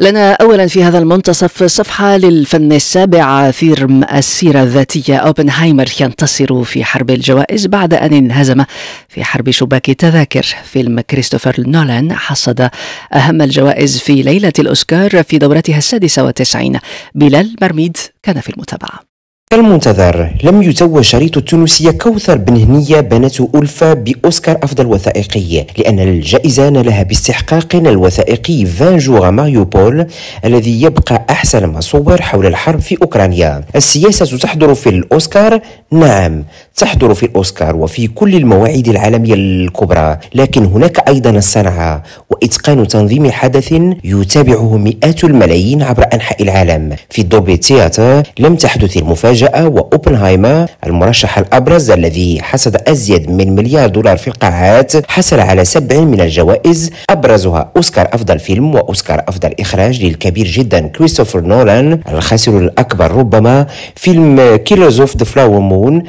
لنا اولا في هذا المنتصف صفحة للفن السابع فيلم السيرة الذاتية. أوبنهايمر ينتصر في حرب الجوائز بعد أن انهزم في حرب شباك التذاكر فيلم كريستوفر نولان حصد أهم الجوائز في ليلة الأوسكار في دورتها السادسة والتسعين بلال مرميد كان في المتابعة. كالمنتظر لم يتوج شريط التونسية كوثر بن هنية بنت ألفة بأوسكار أفضل وثائقي لأن الجائزة نالها باستحقاق الوثائقي Vingt jours à Marioupol الذي يبقى أحسن ما صور حول الحرب في أوكرانيا. السياسة تحضر في الأوسكار؟ نعم تحضر في الأوسكار وفي كل المواعيد العالمية الكبرى لكن هناك أيضا الصنعة وإتقان تنظيم حدث يتابعه مئات الملايين عبر أنحاء العالم. في دوبي تياتر لم تحدث المفاجأة وأوبنهايمر المرشح الأبرز الذي حصد أزيد من مليار دولار في القاعات حصل على سبع من الجوائز. أبرزها أوسكار أفضل فيلم وأوسكار أفضل إخراج للكبير جدا كريستوفر نولان الخاسر الأكبر ربما. فيلم Killers of the Flower Moon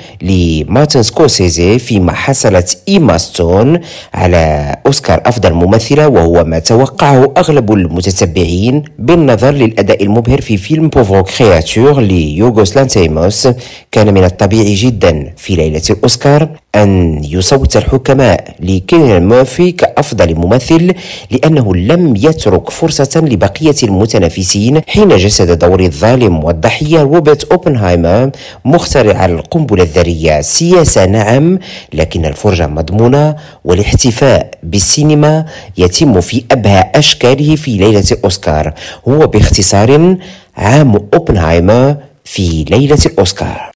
مارتن سكورسيزي فيما حصلت إيما ستون على أوسكار أفضل ممثلة وهو ما توقعه أغلب المتتبعين. بالنظر للأداء المبهر في فيلم Pauvres créatures ليوغوس لانتيموس كان من الطبيعي جدا في ليلة الأوسكار أن يصوت الحكماء لكيليان مورفي كأفضل ممثل لأنه لم يترك فرصة لبقية المتنافسين حين جسد دور الظالم والضحية روبرت أوبنهايمر مخترع القنبلة الذرية. سياسة نعم لكن الفرجة مضمونة والاحتفاء بالسينما يتم في أبهى أشكاله في ليلة الأوسكار هو باختصار عام أوبنهايمر في ليلة الأوسكار